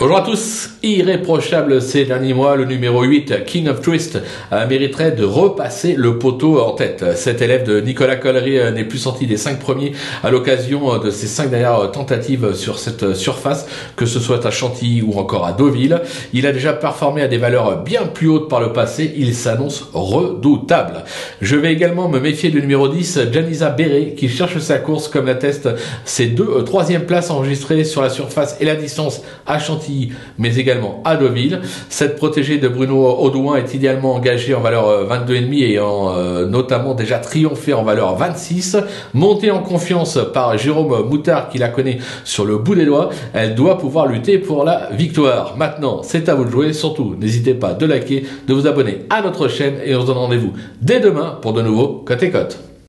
Bonjour à tous, irréprochable ces derniers mois, le numéro 8, King of Twist, euh, mériterait de repasser le poteau en tête. Cet élève de Nicolas Collery euh, n'est plus sorti des 5 premiers à l'occasion euh, de ses 5 dernières tentatives sur cette surface, que ce soit à Chantilly ou encore à Deauville. Il a déjà performé à des valeurs bien plus hautes par le passé, il s'annonce redoutable. Je vais également me méfier du numéro 10, Janisa Béré, qui cherche sa course comme l'attestent ses deux troisième places enregistrées sur la surface et la distance à Chantilly mais également à Deauville. Cette protégée de Bruno Audouin est idéalement engagée en valeur 22,5 euh, et en euh, notamment déjà triomphé en valeur 26. Montée en confiance par Jérôme Moutard qui la connaît sur le bout des doigts, elle doit pouvoir lutter pour la victoire. Maintenant, c'est à vous de jouer. Surtout, n'hésitez pas de liker, de vous abonner à notre chaîne et on se donne rendez-vous dès demain pour de nouveaux Côté Côte.